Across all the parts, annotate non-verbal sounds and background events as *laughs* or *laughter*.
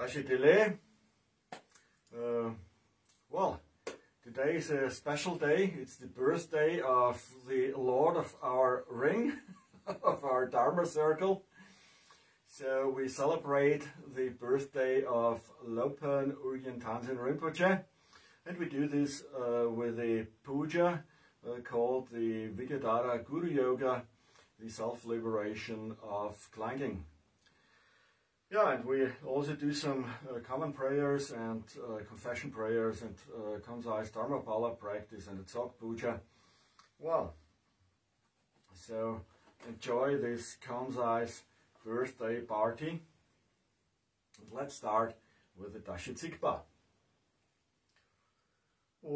Tashitile. Uh, well, today is a special day. It's the birthday of the Lord of our ring, *laughs* of our Dharma circle. So we celebrate the birthday of Lopan Urgyen Tenzin Rinpoche. And we do this uh, with a puja uh, called the Vidyadhara Guru Yoga, the self-liberation of clanking. Yeah, and we also do some uh, common prayers and uh, confession prayers and uh, Kamsai's Dharmapala practice and the Tsok Puja. Well, so enjoy this Kamsai's birthday party. And let's start with the Dashitsikpa. Om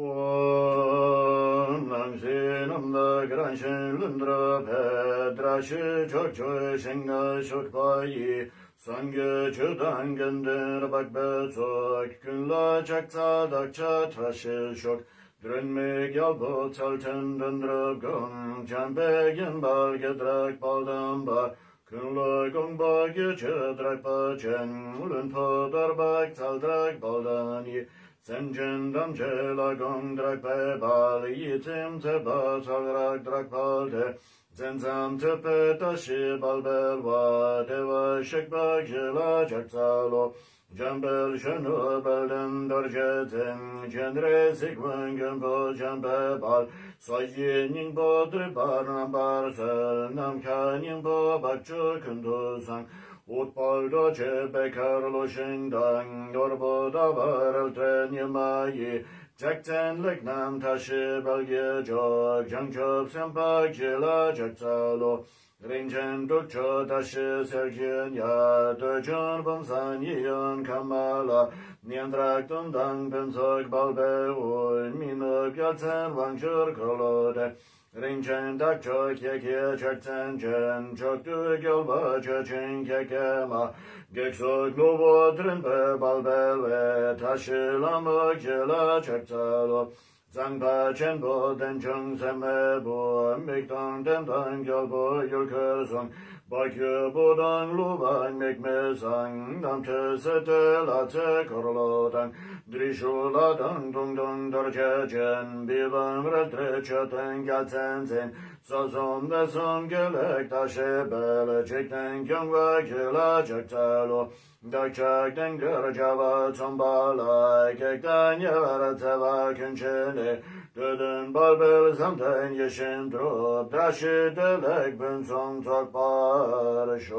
Nam Sinam Da Gran Shin Lundra Pedra Shi Chok Bayi. Sange Chudan Gendir Bak Betok Günla Çakta Dakça Taşı Şok. Drönmek Yalbo Talten Döndröp Gön Can Begin Bal Gedrak Baldan Bak Künla Gomba Geçe Drak Bacen Ulun Podar Bak Taldrak Baldan Yi Senjin damche la gong drak pe bal, yitim te ba chalrak drak pal de, zenzam te pe tashi bal bel wa, deva shek bak jela jak zalo, jambel shenu belden dorje ten, jendre zik wengen po jambe bal, soyi ning bo dribar nam bar sel, nam ka ning bo bak chu kundu zang, Utpalda cebe karlo shindang, yorboda baral trenyamayi, Jaktenlik nam tashi belge jog, jangchob sempak jila jaktalo, Rinchen dukcho tashi sergin ya, dojun bumsan yiyon kamala, Niendrak tundang pensok balbe ul, minub yaltsen wangchur kolode, Rinchen dakça keke çekten çen, çöktü göl bahçe çin kekema. Geksok nubo trinpe balbele, taşılamı kela çektelo. Zangpa chen bo den chung seme bo, miktan den dan göl bo yul kersung. Bakü budan luban mekmesang, namçe sete late korlodan. Drishola dun dun dun dar çeçen, bir bamre treçeten gelsen sen. Sazom da son gelek taşı bele çekten kyan ve gelecek telo. Dökçekten gırcava tombala, kekten yere teva künçeli. Dödün bal bel yeşin drop, taşı delek bün son tok barışok.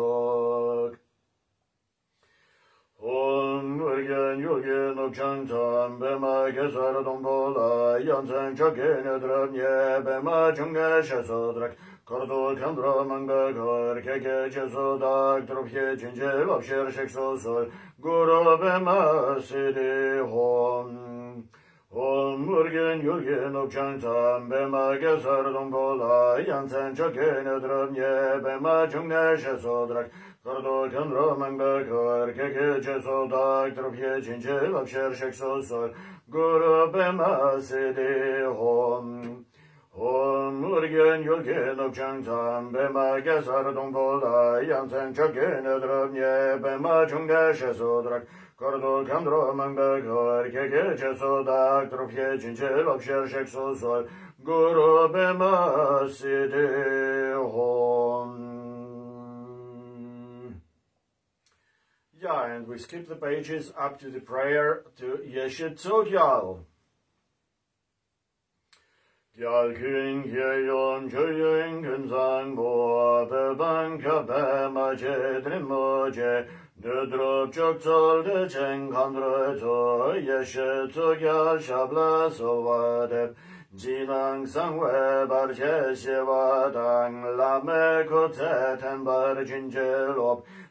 Om Gurgen Yugen Okchan Tam Bema Kesar Dombola Yansan Çakin Edranye Bema Çunga Şesodrak Kardo Kendra Manga Kar Keke Çesodak Trupye Çince Vapşer Şeksosol Guru Bema Sidi Hom Om Gurgen Yugen Okchan Tam Bema Kesar Dombola Yansan Çakin Edranye Bema Çunga Şesodrak Sardo kendro mangba kar, keke che so tak, trupye chinche lapsher shek so sor, guru pema sidi hom. Hom urgen yulke nokchang tam, pema kesar dongpo la, yansen chokke nedrab nye, pema chungde she so drak, Kardo kendro mangba kar, keke che so tak, trupye chinche lapsher shek so sor, guru pema sidi hom. Yeah, and we skip the pages up to the prayer to Yeshe Tsogyal. Gyal kun yeyon choyen kun sang bo be ban ka be ma che drim mo che de drop chok tsol de chen kan ro to Yeshe Tsogyal shabla so va de Jinang sang we bar che me ko te ten bar jin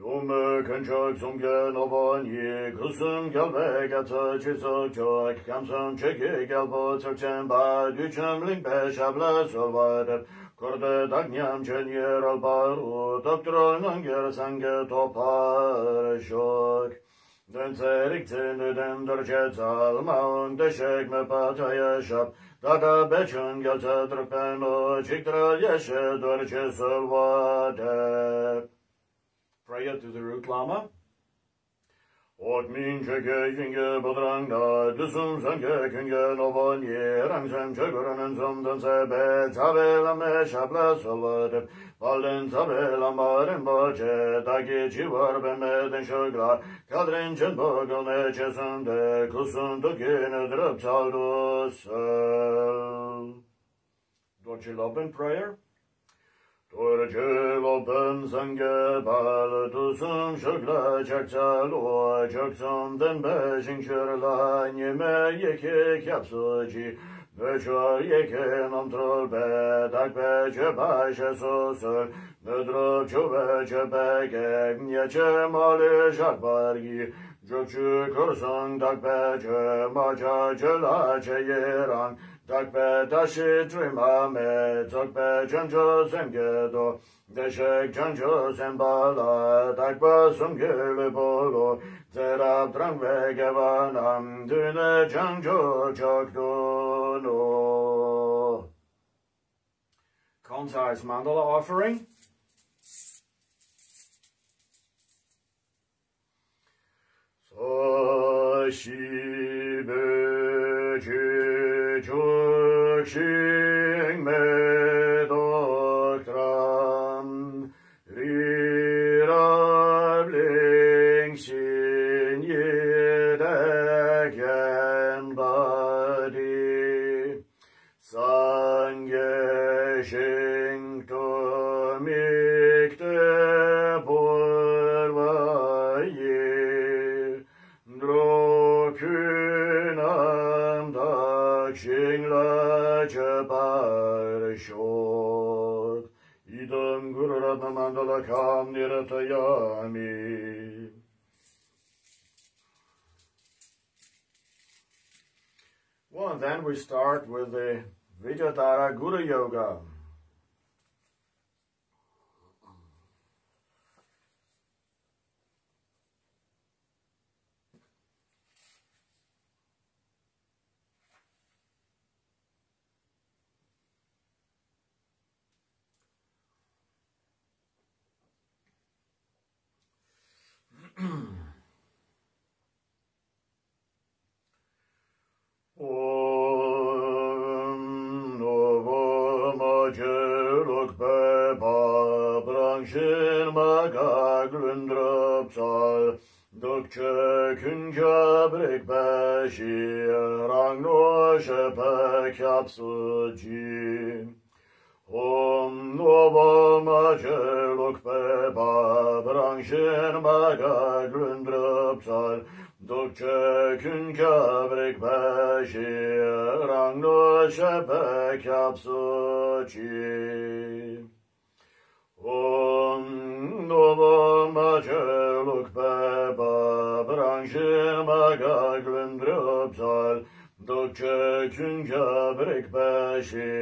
Lume kencak zum gel abanye, kızım gel be gata çizak çak, kemsem çeki gel bu Türkçen ba, düçemlik be şeble solvarır. Kırdı taknyam çen yer al baru, doktorunun gersen topar şok. Dönserik seni döndür çetal, maun deşek me pata yaşap, Dada beçün gelse tırpen o, çiktir yaşa dörçe solvarır. Pray to the root lama. Ot min cheke jinge bodranga dusum sange kenge novon ye rang sem cheguranen som dan sebe tabela me shabla solvade Balden tabela maren boche dagi chivar ben me den shogla kadren chen bogo ne chesande kusun dukine drap chaldus Don't you love in prayer? Turcu lopun sange bal tusum şökla çakçal o çaksam den beşin şörla nime yeke kapsuci Böço yeke namtrol be dak be çöbaşe susur Nödrop çöbe çöbege nyeçe mali şakbargi Çöpçü kursun dak be çömaça çölaçe yeran Dakbe tashi trima me tsokbe chancho semgedo Deshek chancho sembala dakba sumgele bolo Zerab trangve gevanam dune chancho chokdo no Konsai's mandala offering. So shibe chi shing me Well, then we start with the Vidyadhara Guru Yoga. magar grund rupsar, dok çökün kabrek peşi, ranglo şepe kapsuçi. Om novo maceluk pepa, branşı magar grund rupsar, dok çökün kabrek peşi,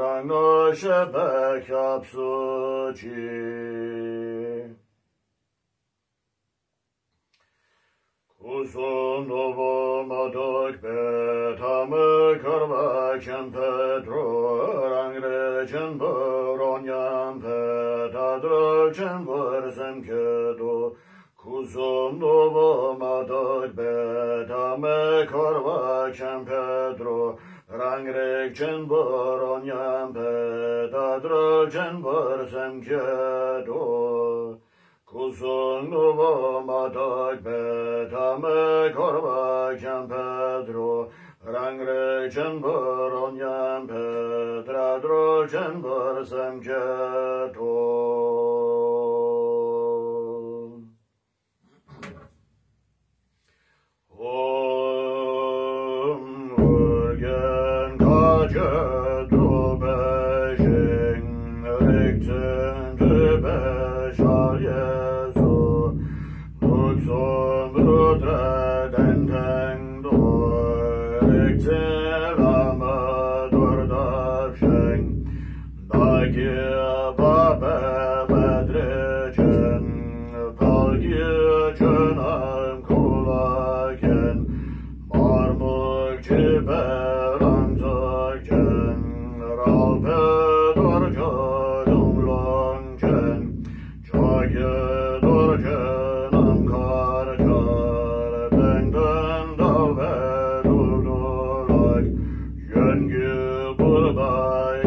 ranglo şepe kapsuçi. Iisus novum adoc pe tam corvacem Petro, angrecem boroniam pe tadocem vorsem cedo, Kuzum novum adoc pe tam corvacem Petro, angrecem boroniam pe tadocem vorsem cedo, Kusun nuvo matak betame korva chen pedro rangre chen boronyam pedradro chen borsem cheto. Om Bye.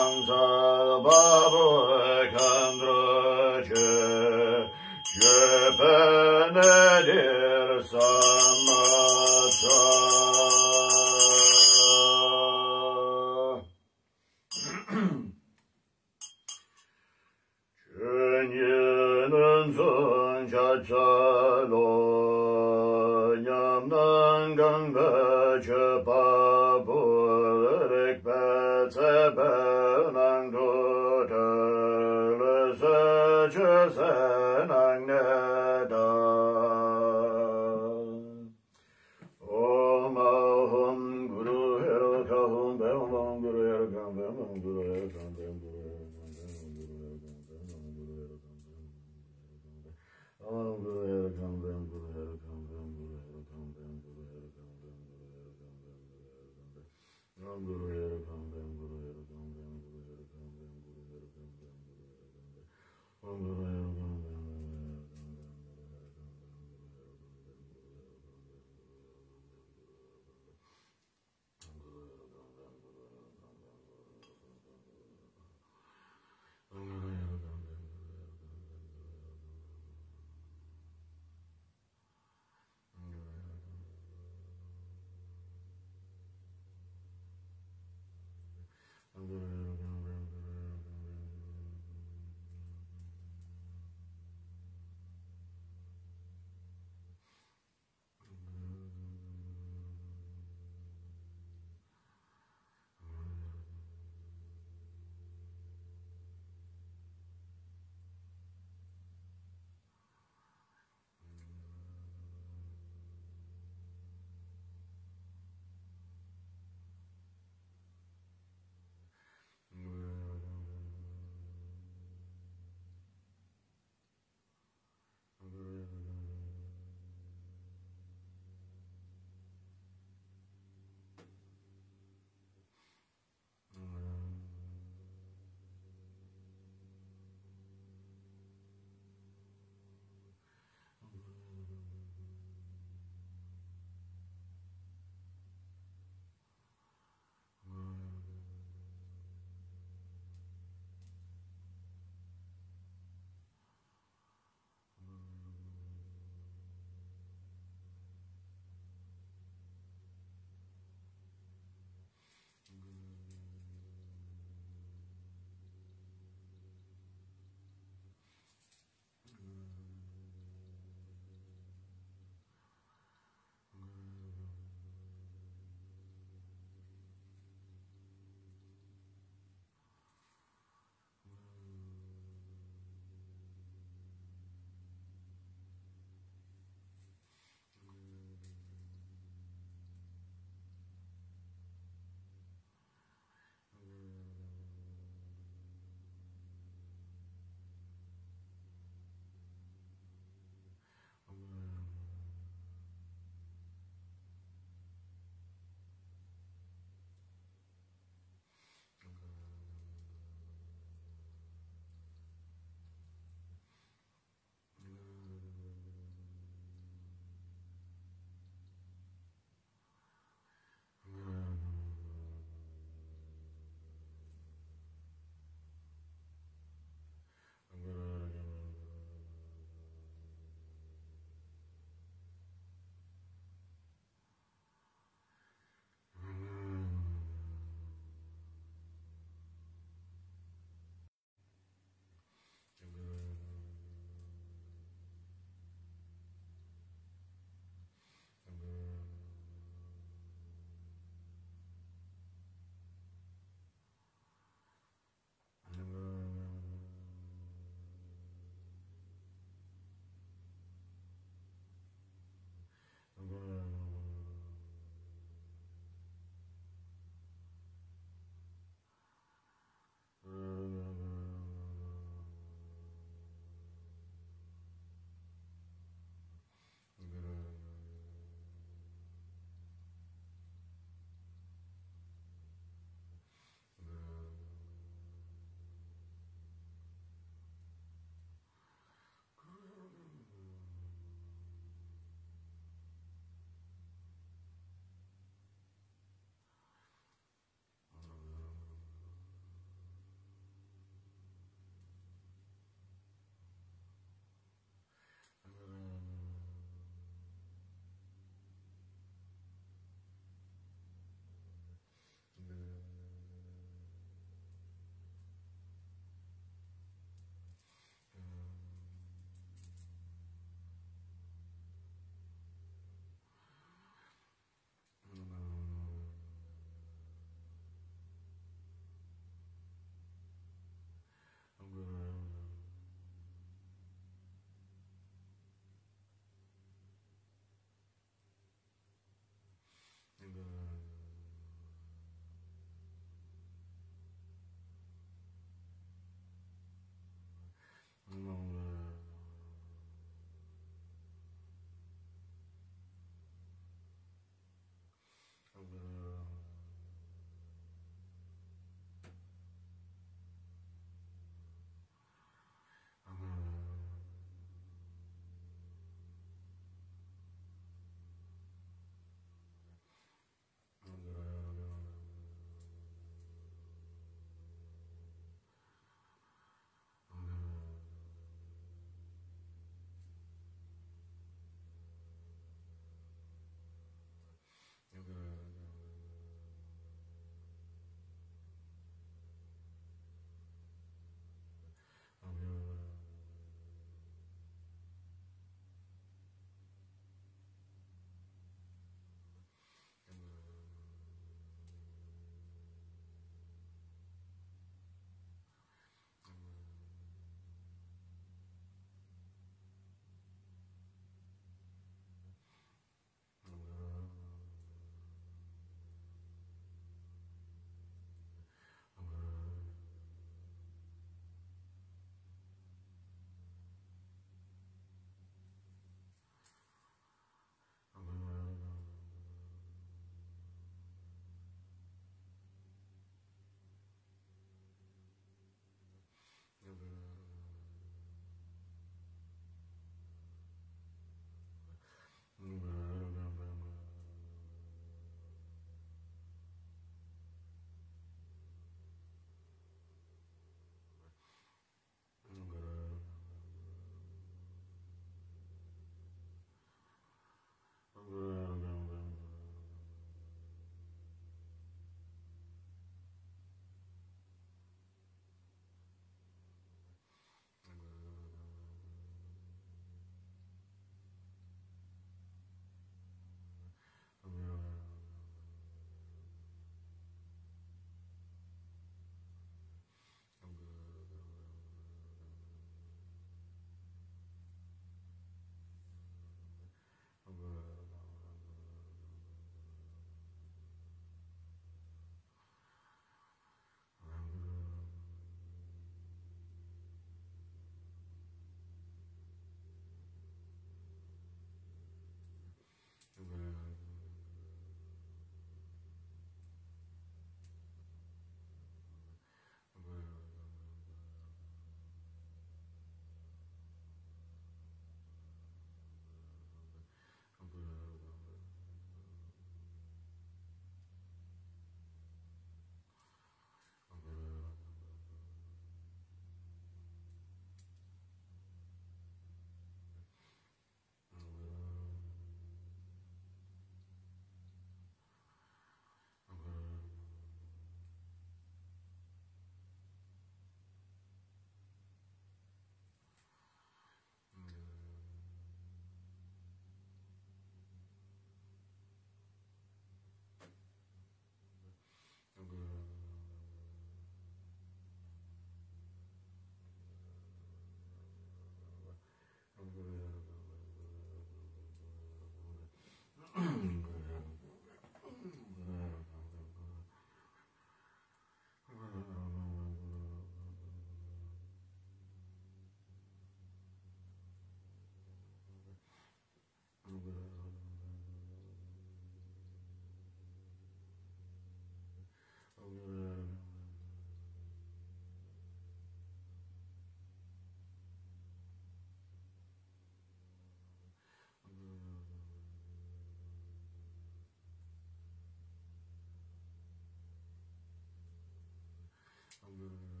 Hallelujah.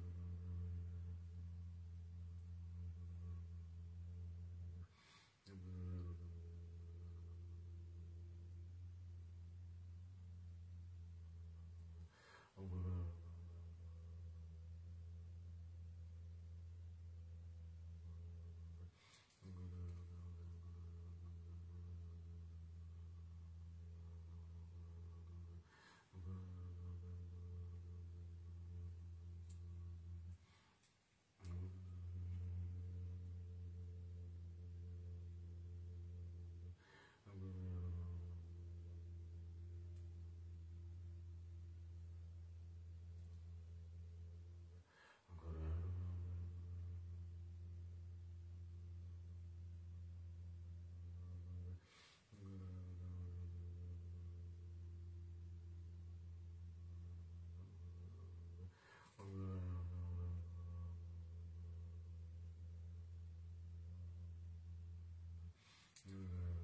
Mm-hmm.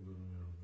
음.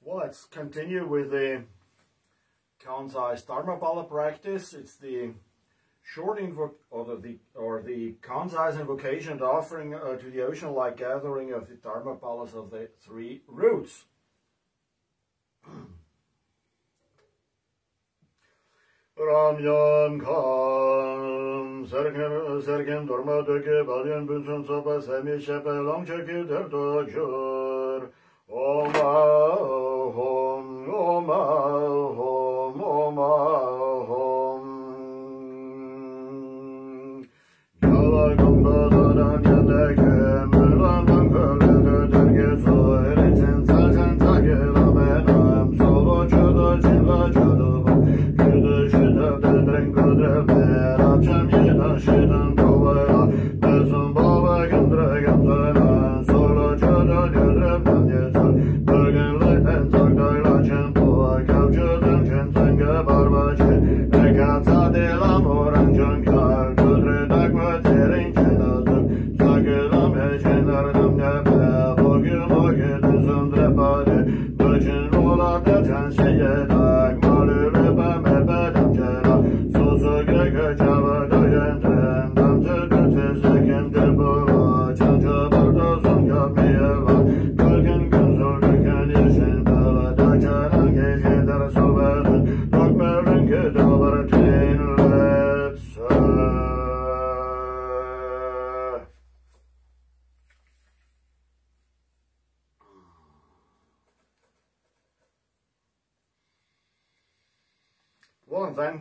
Well, let's continue with the Kansai Dharmapala practice. It's the short invoc or the, or the Kansai's invocation and offering uh, to the ocean-like gathering of the Dharmapalas of the three roots. Ramyan serken serken dorma balyan sopa semi olur gödeküm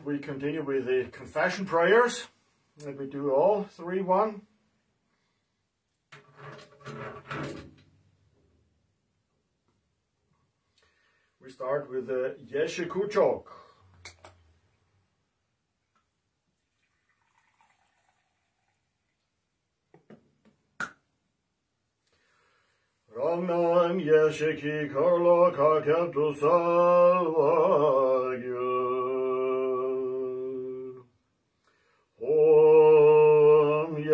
We continue with the confession prayers. Let me do all three one. We start with the Yeshe Kuchok. Yesheki Karlo Kakeptu Salvagyu.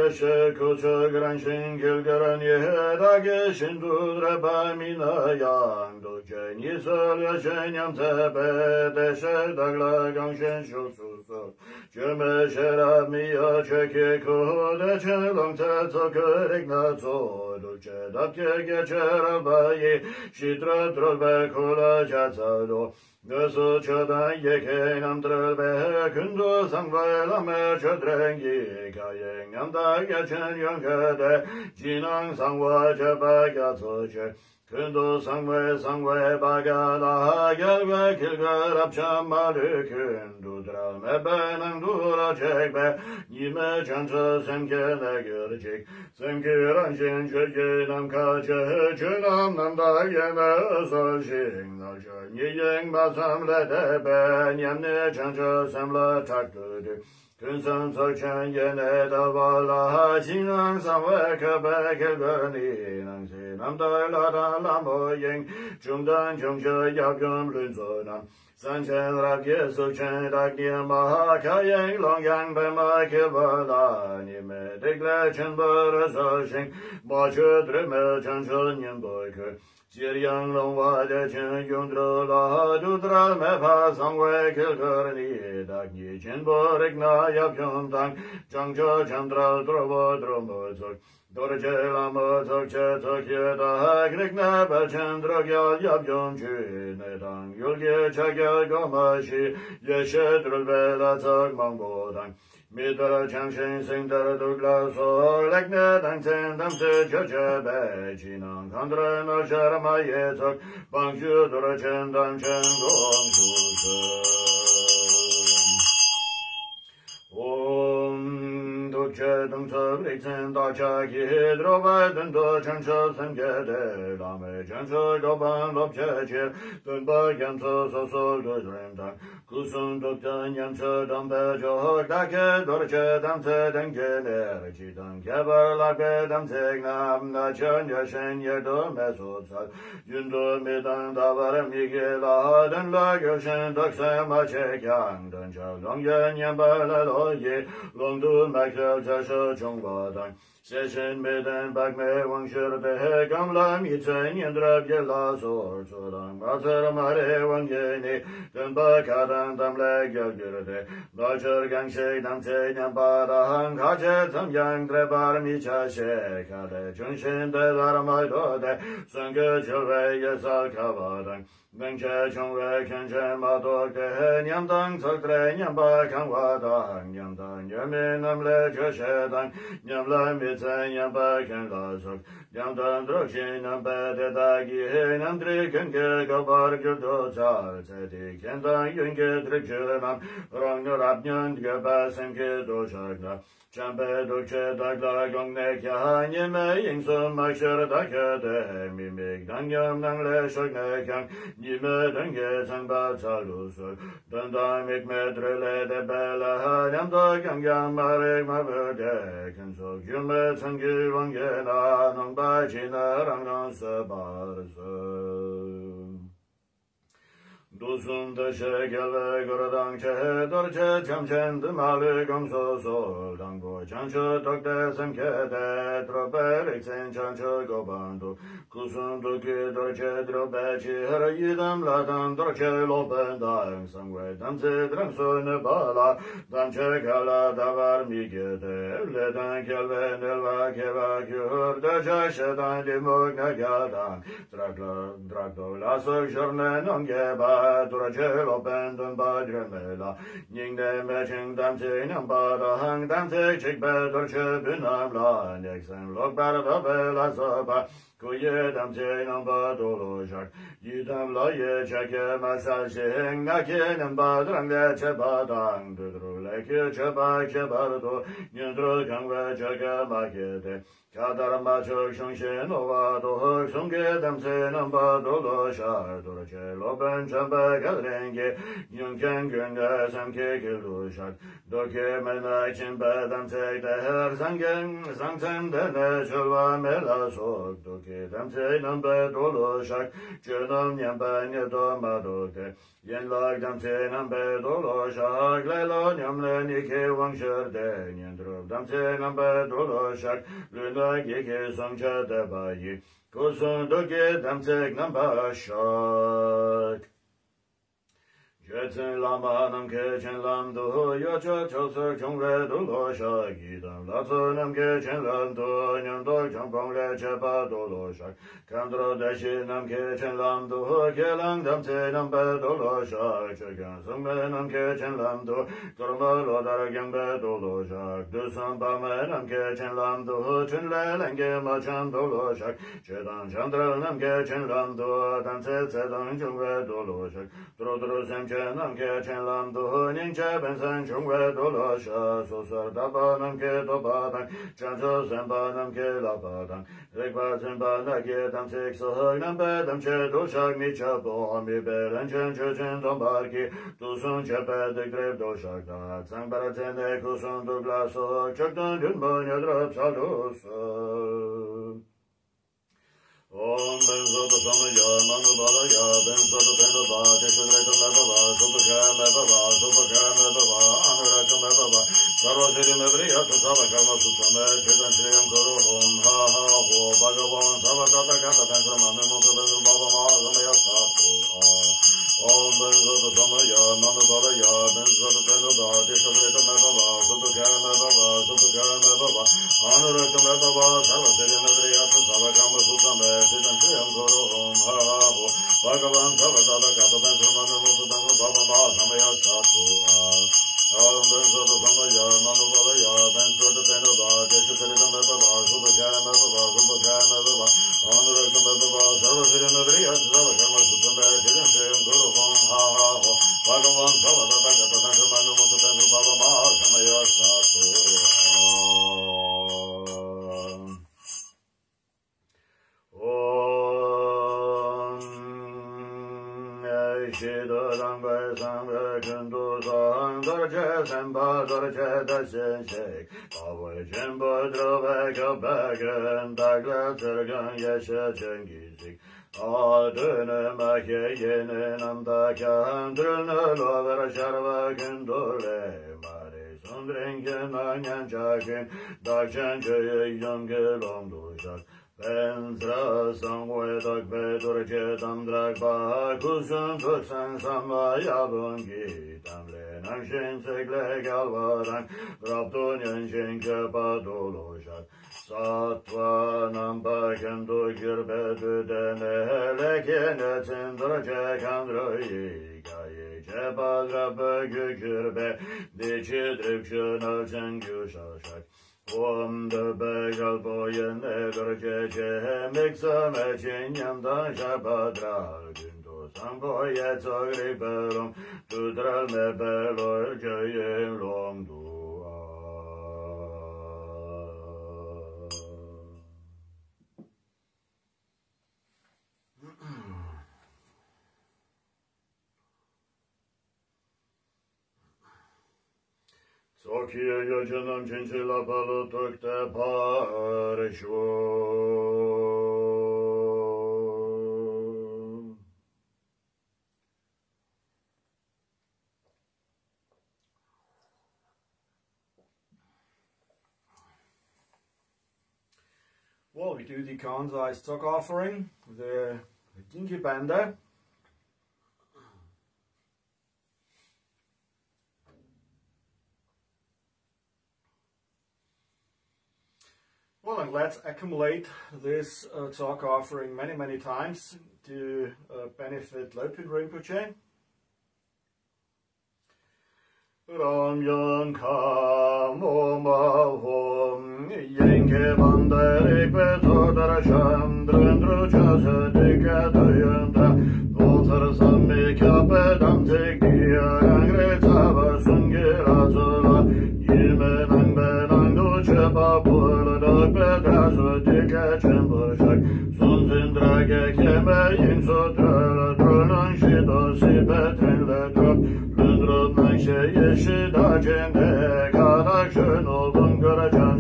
Keshe kocha gran shin gil garan da ge shin du re Gönyi sölü şenyam tepe deşe dagla gangşen şok susur. Cüme şerami ya çeki kude çelong te tokörek na tolu. Çedap ke geçer abayi şitra trolbe kula çatalu. Gözü çöden yeke nam trolbe kündü sangvayla me çödrengi. Kayen yanda geçen yönkede cinan sangva çöpe gatsu çöp. Kundu sangwe sangwe bagala gelwe kilge rapşam malı kundu drame benang dura çekme Nime çantı semkene görecek Semkiran şin çekinam kaçı Çınam nanda yeme ösal şin naşı Niyen basam le tepe Nyemne çantı semle taktırdık Dün sen söken gene de bala Çinan san ve köpek elbeni Nan çinam doyladan lan bu yin Cümden cümcü yap gümrün zonan San chen rab ye su chen dak ni ma ka yang long yang pe ma ke ba la. Ni me dik le chen ba ra sa shing ba chu dre me chen chen nyen bo ke. Jiryang long wa de chen yung dro la du dra me pa sang we kil kar ni dak ni chen bo rek na yap yong tang chang cho cham dra dro bo dro mo zog dor che la mo zog che zog ye da grek na pa chen dro gyal yap yong chu ne tang yul ge cha gyal go ma shi ye she dro be la zog mang bo Mi dora chamshin sing dora dugla so lek ne dang sen dam se jo je be jinan kandra no jara ma ye tok bang ju chen dam chen dong se Om duk che dong se sen da cha ki dro ba dun do chen cho sen ge de la me chen cho che che dun so so so dang Kusun tuttun yamsı dambe çoğurdaki durçu damsı dengeler Çidan kebarlar bedem segnam da çön yaşın yedu mesutsak Yundu midan da varım iki lahadın la göşün dıksıma çeken Dönçe longyen yembeler oyi longdu mekrel çeşi çungadan Seshen beden bakme vangşır tehe gamlam yitsen yendirab yella zor zoran batır mare vangyeni dön bakadan damle gölgürde Bacır gangşey damçey nemparahan kace tam yangdre bar mi çaşe kade Çünşin de. Darmay dode söngü çılve yesal kavadan Bengche chungwe kenche mato kehe nyamdang tsakdre nyamba kangwa dang nyamdang nyami namle choshe dang nyamla mitse nyamba kenla suk Yam dan drokshin nam pate dagi he nam dri kenke kapar gyurdo char Tsedi kendan yunke dripshu nam rong nurab nyun gyapa semke doshak nam Champe dukche dagla gongne kya nyime yingsu makshir dakhe de Mimik dangyam dangle shokne kyang nyime denge tsangpa chalu sur Dandam ikme drile de bela ha nyam do kyang kyang marik mabu de Kenso kyume tsangki wange na nong ba chi na Duzum deşe gele göradan ke dorçe çam çendim hali gomso soldan go çançı tok desem ke de drober eksen çançı gobandu. Kusun duki dorçe drobe her yidem ladan dorçe loben da emsam ve damse dram soyne bala damçe gala da var mi gede. Evleden kelven elva keva kür deşe şedan limog ne gadan. Drakla drakdola sok jörnen on geba dura che lo pen dun pa dire me la ning de me ching dam che nam pa da hang dam che chik pe dur che bin nam la nek sem lo pa da pe la so pa Koyedem ceylan bad olacak. Gidem layı çekemez her şeyin. Nakinem badran ve çebadan. Düdrü leki çeba kebardu. Gündrü kan ve çekemek edi. Kadarıma çöksün şin ova doğursun. Gidem senin bad olacak. Dur çelo ben çembe kadrengi. Yünken gündesem kekil duşak. Dökememek için bedem tekte her zengin. Zengin de ne çölva mela soktuk. ki dam tse nam pe do lo shak che nam nyam pe nye do ma do te yen lak dam tse nam pe do lo shak le lo nyam le ni ki wang shir de nyen drup dam tse nam pe do lo shak lu na ki ki song cha de ba yi kusun do ki dam tse nam pa shak Gyatsen lamba namke chen lamdo, yacha chaksak chungre dolo shak, yidan latsa namke chen lamdo, nyamdo changpong le chepa dolo shak, kamdro dashi namke chen lamdo, kelang damse nampe dolo shak, chakyan sungme namke chen lamdo, kurma lodar gyangpe dolo shak, dusan pame namke chen lamdo, chunle lenge machan dolo shak, chedan chandra namke chen lamdo, damse tsedan chungre dolo shak, dro dro semche nam ke chen lam du ning che ben san chung we du lo sha su sar da ba nam ke do ba dang chan chu sen ba nam ke la ba dang rik ba chen ba na ke tam sik su hak nam pe dam che du shak mi cha bo mi be ren chen chu chen dom par ki tu sun che pe de drep du shak da tsang para chen de ku sun du gla su chak dan dun ba mo nyadra cha lu su सर्वशरीर प्रिय सुसव कर्म सुसमय चितन श्रियं कुरु ॐ हा हा हो भगवान् समतत कथत क्रम विमुख बिन्दु भवमागमय साधु ॐ बिन्दु समय मम भवय बिन्दु तनु दाति सुकृतम भव सुभकरम भव सुभकरम भव अनुरक्तम भव सर्वशरीर प्रिय सुसव कर्म सुसमय चितन श्रियं कुरु ॐ हा हा हो भगवान् समतत कथत क्रम विमुख बिन्दु भवमागमय साधु ॐ yesecek Avucun budrova köpeğin Taklatırken yeşecek gizik Adını makiyenin amdaki Andrını lover şarvakın dole Mari sundrengen angen çakin Dakşen çöyü yöngül omduşak Bentra sangwe takbe dorje tamdrak bahar kuzum böksen samba yabun ki tamle namşin sekle galvadan raptun yenşin kepa doluşak Satva namba kendu e girbe düdene hele kenetin dorje kandroyi kayi kepa rabbe gükürbe diçi dripşin ölçen güşaşak Om de begal boyen egar gece hemek sana çenyamdan şabadra gün dozan boye zogri belom tudral me belo ceyim lom du Sokie yo janam la palo. Well, we do the Kansai stock offering, the Dinky Banda. Let's accumulate this uh, talk offering many, many times to uh, benefit Lopin Rinpoche. Ram yan ka mo ma hom yenge bandere pe to dar sham drendro cha se de ka to yandra otar sam me ka pe peda sodike çemboşak Sun zindrage kemeyin sotrela tronan şito sipetinle trop Lündrodnan şeyi şida cinde kadak şön oldun görecan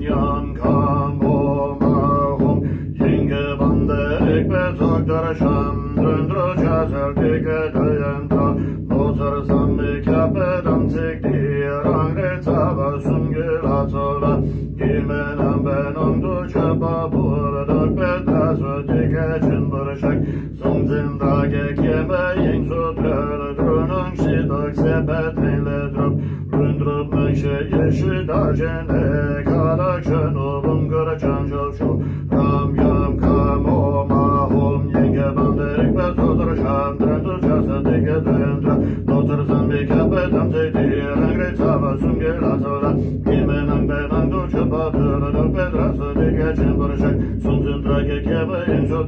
yan kam Yenge bande ikbe soktar şam Lündro çazer dike dayan da Dozar sammi kapıdan tekliye Rangre tava sungül atola Gimenem ben ondu çöpa Buğradok bedas ötü geçin bırışak Sımcım da gek yemeyin sutrel Drunun şidak sepet eyle drop Ründrop mönşe yeşi da jene Kalak şen obum gırçan şov şov Ram yam kam o mahom banderik ve sudur şam trendu çasa dike duyum tra Dostur san bir kepe tam seyti rengri çava sumge la nang be nang du çupa tüme dök be trası dike çimbur şek Sun zin tra ke kepe in şu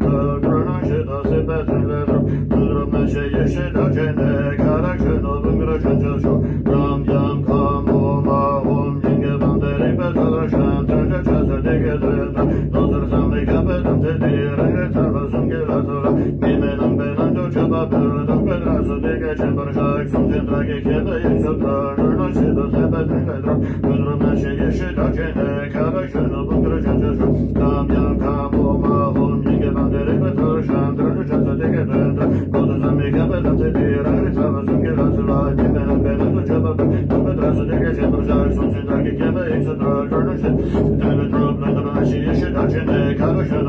şey yeşil öçene Karak şunu büngürü şu Ram yam kam um ahum ge ban de rik pe so dar da chen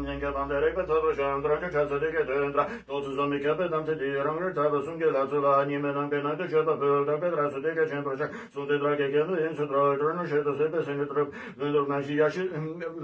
rikpa tsabu shuang krancha chasa dike tuyandra Totsu zomi kepe namte di rangra tsabu sungi latsu la nime nangpe nangte shepa pyo dakpe trasu dike chenpa shak Sunti drake kenu insu tra drana sheta sepe singi trup Lundrup nangshi yashi,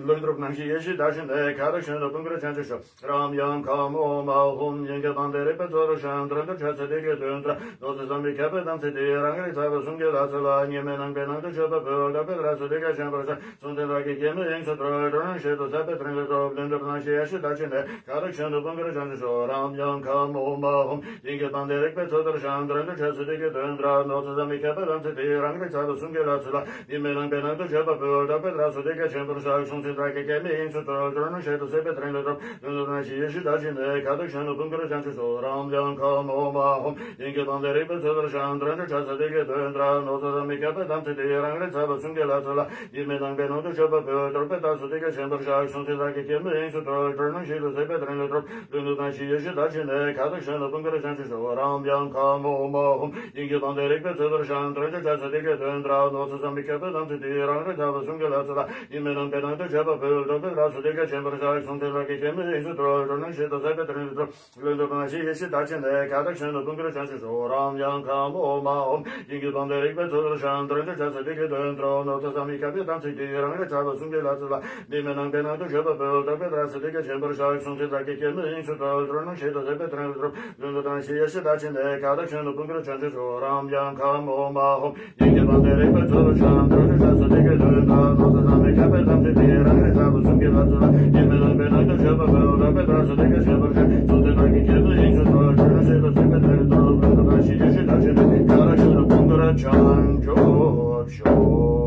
lundrup nangshi yashi dashin de karak shinda pungra chancha shak Ram yang kam om al hum yinke tante rikpa tsabu shuang krancha chasa dike tuyandra Totsu zomi kepe namte di rangra tsabu sungi latsu la nime nangpe nangte shepa pyo dakpe trasu dike chenpa shak Sunti drake kenu insu tra drana sheta sepe singi trup Lundrup nangshi yashi kaçine karıkşan dupun kırıkşan şoram yan kamum bahum Yigildan derek ve çadır şandırın düşe sütüki döndüran Otuzan bir keperan tütü rangri çadı sun gel atıla. Bilmenin benen düşe bapı orda petra sütüki çempur şakşun sütraki kemiğin sütü öldürünün şeytü sepetrin lötüp Döndürün şiir şidacine karıkşan dupun kırıkşan şoram yan kamum bahum Yigildan derek ve çadır şandırın düşe sütüki döndüran Otuzan bir keperan tütü rangri çadı sun gel atıla. Bilmenin benen düşe bapı orda petra sütüki çempur şakşun sütraki kemiğin sütü öldürünün nang shi lu sai pe tren lu trop lu nu tang shi yu shi da chi ne ka tu shen lu tung kar shen shi shu rang biang ka mo mo hum ying ki tang de rik pe tsu tur shan tren chu cha sa di ke tuen tra no su sam bi ke pe tang su di rang re cha pa sung ke la su la yin me nang pe tang tu che pa pe lu tang pe la su di ke chen par sa sung te la ki ke me yi su tro lu nang shi da sai pe tren lu trop lu nu tang shi yu shi da chi ne ka tu shen lu tung kar shen shi shu rang biang ka mo mo hum ying ki tang de rik pe tsu tur shan tren chu cha sa di ke tuen tra no su sam bi ke pe tang su di rang re cha pa sung ke la su la yin me nang pe tang tu che pa pe lu tang pe la su di ke chen 쳔버 샤이 송제 다게 쳔네 인수 다드르는 쳔다 제베 드르 드르 단 시에세 다친데 가다 쳔노 봉그르 쳔데 조람 양 카모 마호 니게 반데레 버조 쳔 드르 자서 데게 드르 나 나다 나메 카베 담데 데라레 자부 숨게 나자 예메는 베나도 쳔버 베오라 베다서 데게 쳔버 송제 다게 쳔네 인수 다드르 쳔다 제베 드르 드르 다 시에세 다친데 가다 쳔노 봉그르 쳔 조쇼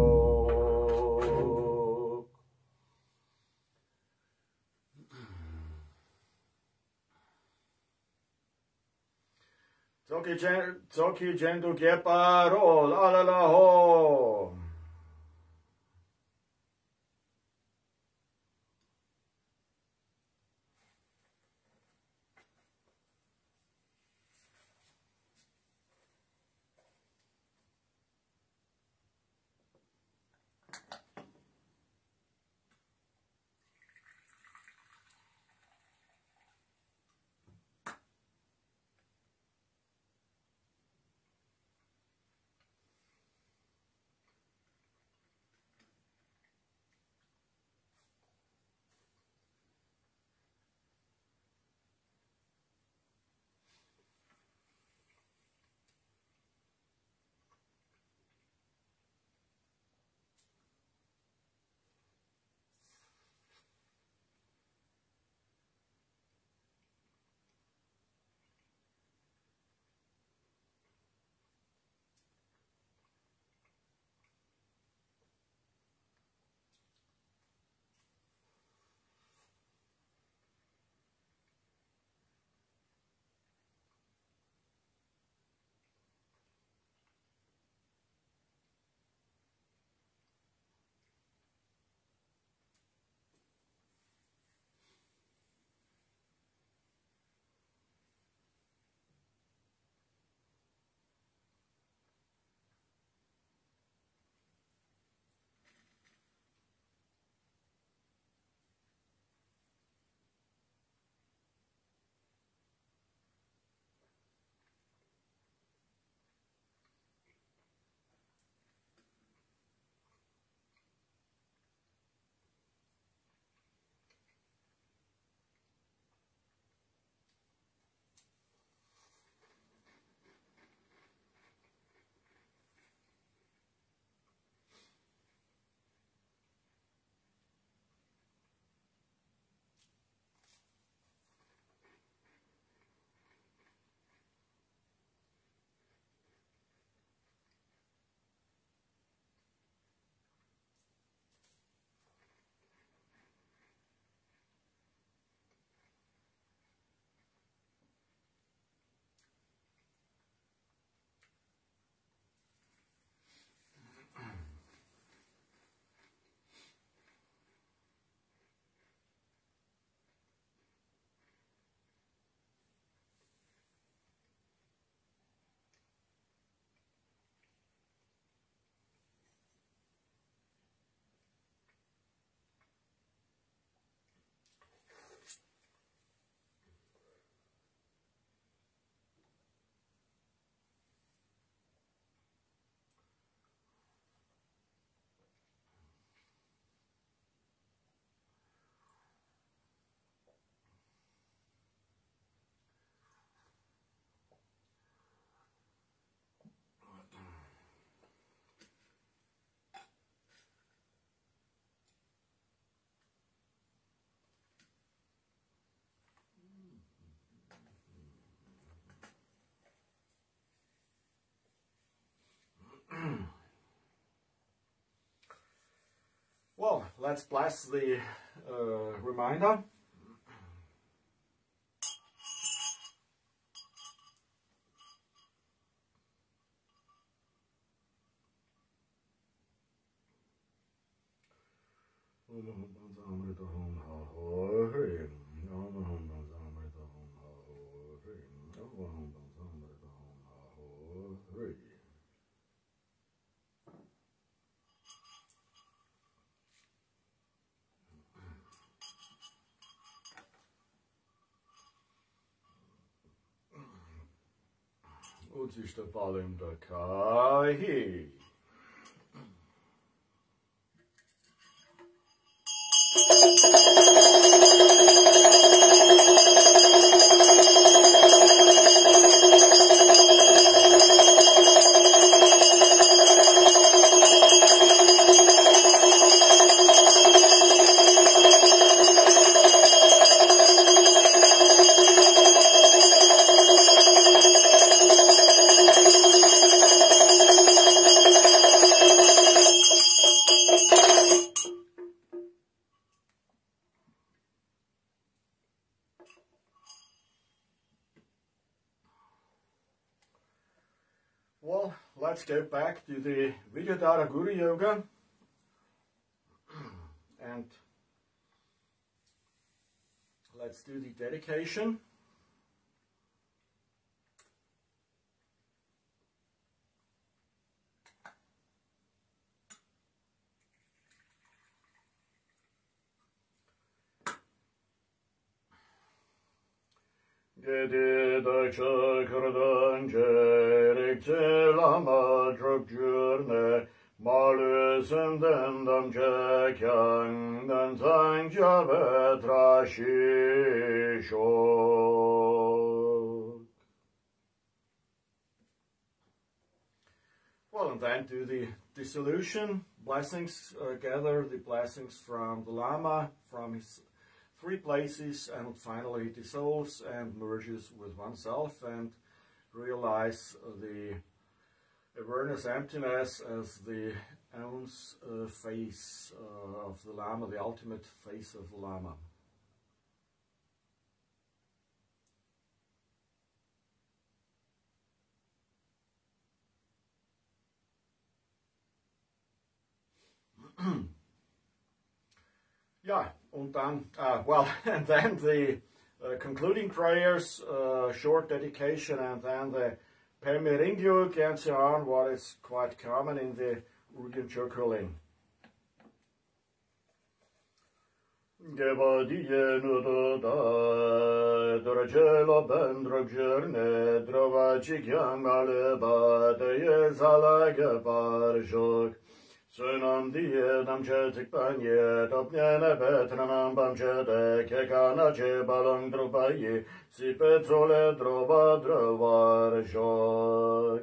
yin ge ban de re pe tsa shan dra let's bless the uh, reminder. sich der Ball in der Kai. Guru And let's do the dedication. Gedi da çakırdan cerekçe lama çok cürne Malüsünden dam çekenden tıraşı şok. Well, and then do the dissolution. Blessings, uh, gather the blessings from the Lama, from his three places, and finally dissolves and merges with oneself and realize the awareness emptiness as the ounce uh, face uh, of the Lama, the ultimate face of the Lama. *clears throat* Yeah, und dann, uh, well, *laughs* and then the uh, concluding prayers, uh, short dedication, and then the So on, what is quite common in the Urgyen Chokurling. Gevadiye nudu da dracelo ben drogjerne drovaci kyangale ba de zala gepar jok Sönam diye dam çetik panye topnyene betranam bam çede kekana çe balong dropayi sipe zole drova drovar jok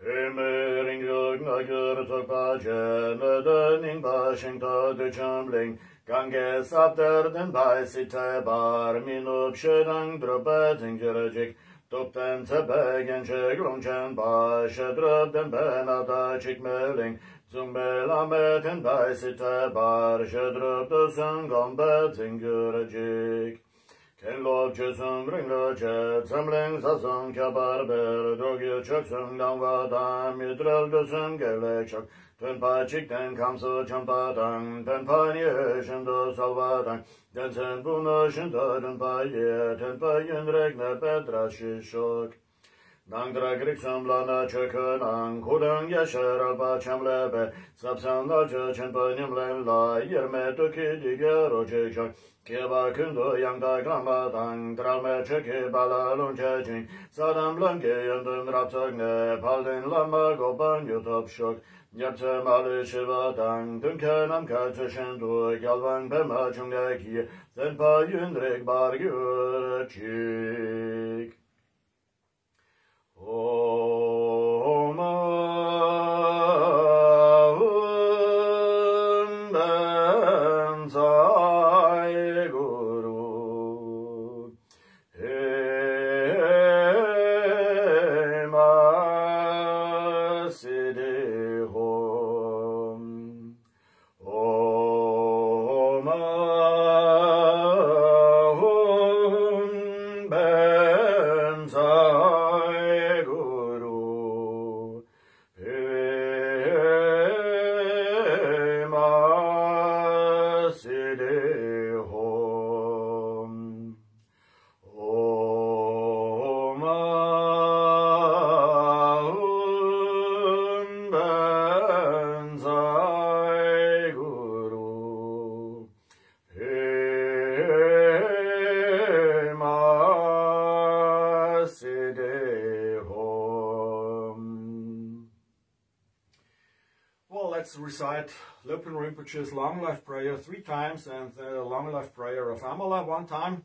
Himmering jog nagur tok paje nödening bashing to de chumbling ganges up der den by site bar minup shedang drobeting jerajik Topten tebegen cheglong chen ba shedrub den ben ata chikmeling Zumbela meten by site bar shedrub de sungom beting jerajik Ken lo che sung ring lo che tsamling sa sung kya bar ber dog dang wa ten pa chik ten kam so cham pa dang ten pa nye shen do sal wa dang ten sen bu no shen do ten pa ye ten pa rek ne shi shok Nangdragrik samlana chakanang kudang yasharalpa chamlebe sapsanda chachanpa nyamlen la yerme tuki digya roche chak keba kundu yangda kamba tang dralme cheki bala lunche ching. Sadam lanke yandun rapsak ne palin lama gopan yutop shok Nyapsa mali shiva tang dunke namka chashandu galvang pema chunga ki zenpa yun rik bar gyur chik. Om let's recite Lopen Rinpoche's Long Life Prayer three times and the Long Life Prayer of Amala one time.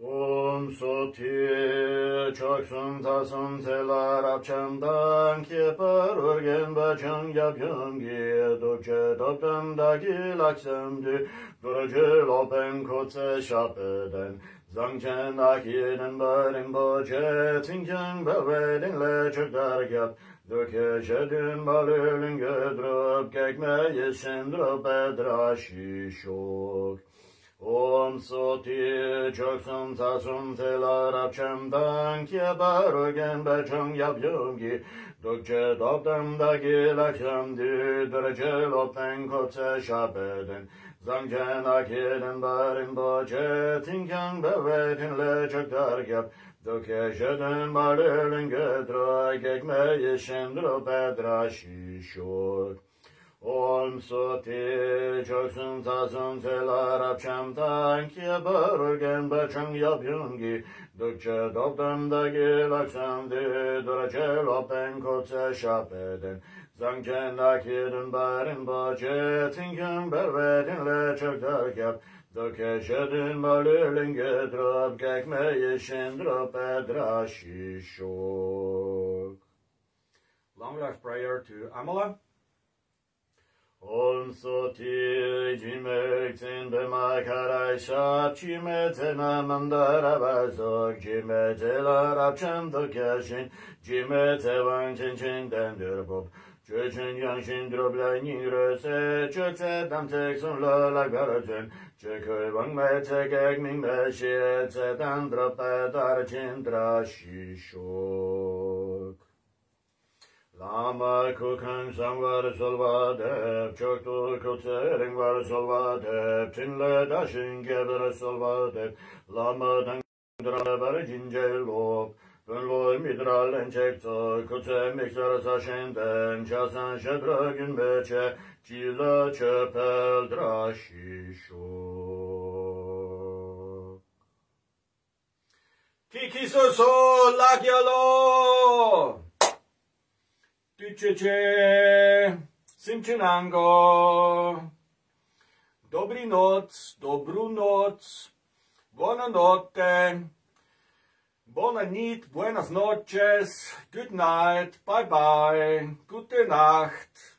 Om soti choksum tasum tela rapchandam kyepa urgen bachang yapyungi dokche doktam daki laksam du durje lopen kotse shapeden zangchen akiden barin boche tinkyan bavedin le chukdar Dökeşedin balülün gödrop, kekmeyesin drop edraşişok. Om soti çöksün tasum telar apçamdan ki barögen beçon yapyum ki Dökçe doptem da gilakşam dü dörece lopten kotse şapedin Zamcen akidin barin boçetin kan bevetin le çöktar yap Dokeshadın barırın gödra kekmeyi şendro pedra şişur. Olm soti çöksün tasın telar apçam tankiye barırgen bacın yapyun ki. Dökçe doptan da gilaksan di duraçe lopen kotse şapeden. Zanken lakirin barin bacı tinkin bervedin le çöktar kap. Döke şedin balilin gedrab kekme yeşin drop edra shishok. Long Life Prayer to Amala. Om soti jimek tin be makarai shap chime tena mandara bazok la rapchan do kashin jime te wang chen Chöchön yangshin drobla nyingro se, chökse damtsek sunlo lagbara zön, chököy bangme tekek mingme she, tsetan drobta darchin drashi shok. Lama kukan samvar solva dep, choktu kutserin var solva dep, tinle dashin geber solva dep, lama dang drobla bar jinjel lop, În voi mitral încerță, cu ce mixeră să ascendem, cea să înședrăg în vece, ci la ce pel drașișoc. Kiki soso, lachialo! Tyczecie, simcinango! Dobri noc, dobru noc, buonanotte! Bona nit, buenas noches, good night, bye bye, gute Nacht.